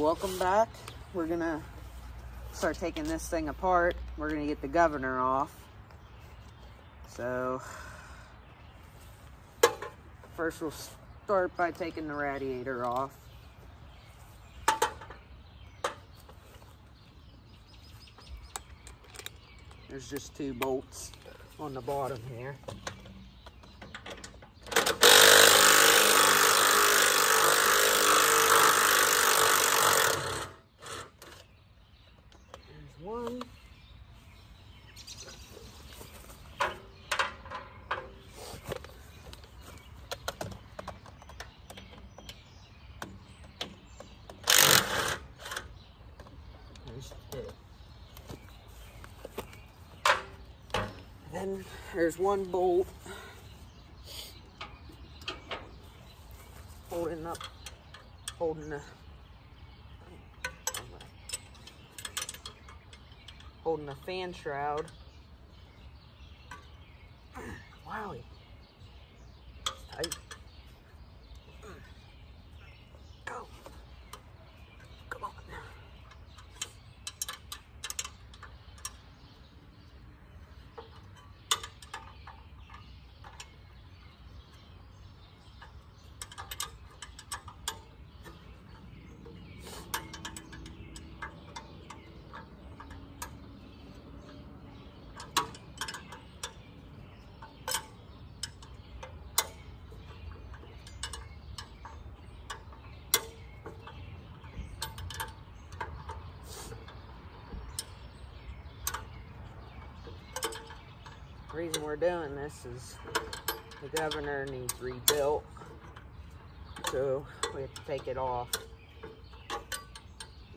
Welcome back. We're gonna start taking this thing apart. We're gonna get the governor off. So, first we'll start by taking the radiator off. There's just two bolts on the bottom here. There's one. There's two. Then there's one bolt holding up, holding the, holding the fan shroud. Wowie. It's tight. Reason we're doing this is the governor needs rebuilt. So we have to take it off.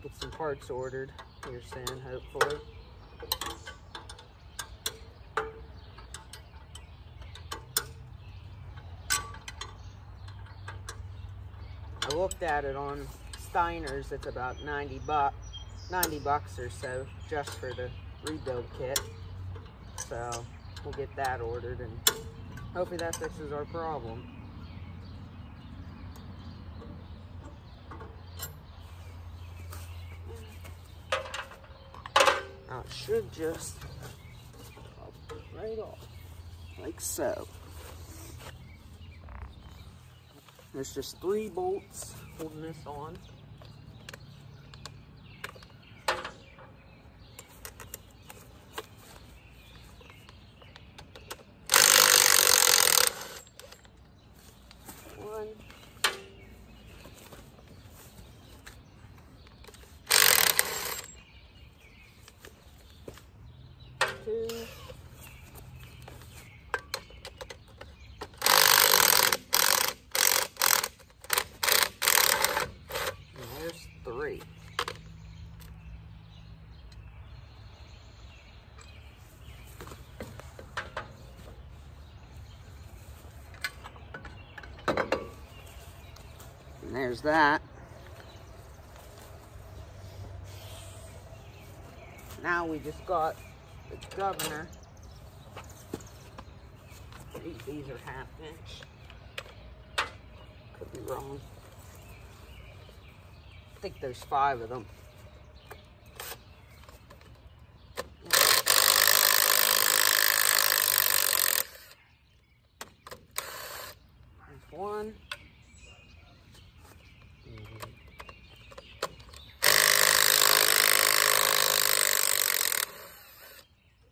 Get some parts ordered here soon, hopefully. I looked at it on Steiner's. It's about 90 bucks, 90 bucks or so, just for the rebuild kit. So we'll get that ordered and hopefully that fixes our problem. Now it should just pop right off, like so. There's just three bolts holding this on. One. And there's three. And there's that. Now we just got the governor. These, are half inch. Could be wrong. I think there's five of them. One.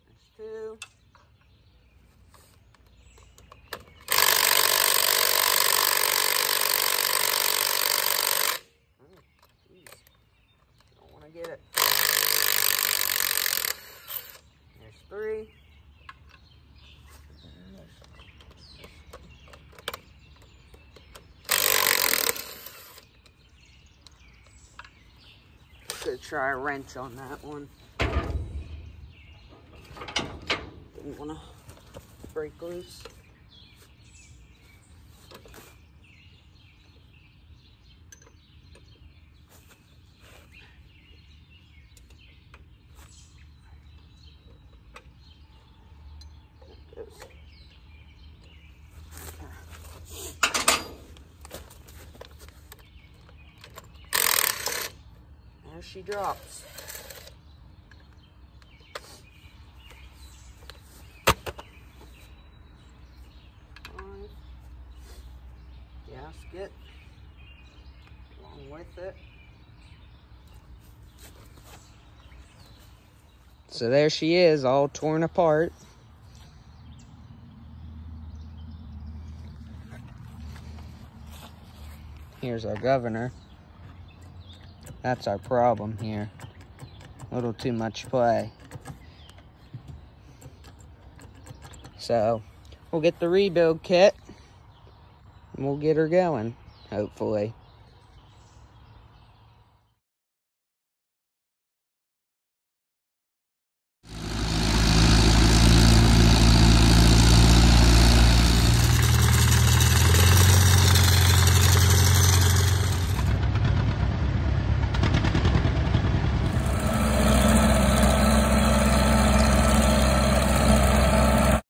There's two. Oh, jeez. Don't want to get it. There's three. Gonna try a wrench on that one. Didn't want to break loose. She drops. Gasket along with it. So there she is, all torn apart. Here's our governor. That's our problem here. A little too much play. So, we'll get the rebuild kit. And we'll get her going, hopefully.